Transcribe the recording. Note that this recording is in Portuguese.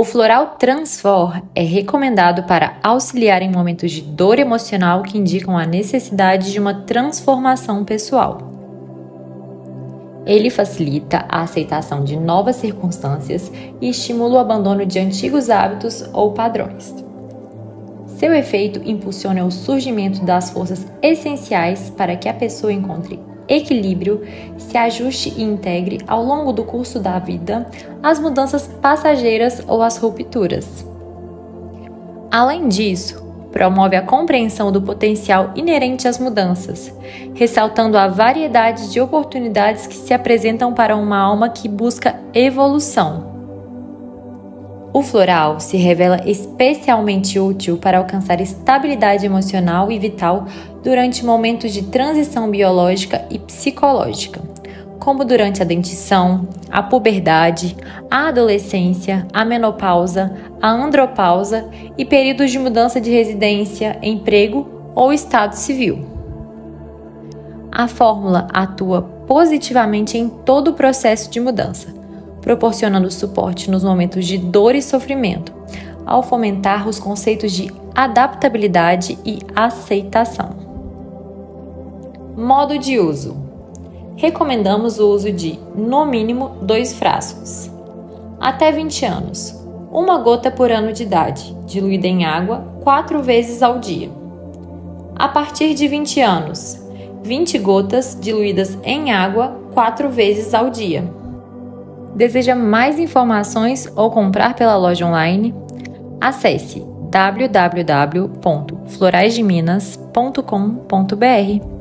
O floral Transfor é recomendado para auxiliar em momentos de dor emocional que indicam a necessidade de uma transformação pessoal. Ele facilita a aceitação de novas circunstâncias e estimula o abandono de antigos hábitos ou padrões. Seu efeito impulsiona o surgimento das forças essenciais para que a pessoa encontre equilíbrio, se ajuste e integre ao longo do curso da vida as mudanças passageiras ou as rupturas. Além disso, promove a compreensão do potencial inerente às mudanças, ressaltando a variedade de oportunidades que se apresentam para uma alma que busca evolução. O floral se revela especialmente útil para alcançar estabilidade emocional e vital durante momentos de transição biológica e psicológica, como durante a dentição, a puberdade, a adolescência, a menopausa, a andropausa e períodos de mudança de residência, emprego ou estado civil. A fórmula atua positivamente em todo o processo de mudança, proporcionando suporte nos momentos de dor e sofrimento, ao fomentar os conceitos de adaptabilidade e aceitação. Modo de uso: recomendamos o uso de, no mínimo, dois frascos. Até 20 anos, uma gota por ano de idade, diluída em água quatro vezes ao dia. A partir de 20 anos, 20 gotas diluídas em água quatro vezes ao dia. Deseja mais informações ou comprar pela loja online? Acesse www.floraisdeminas.com.br.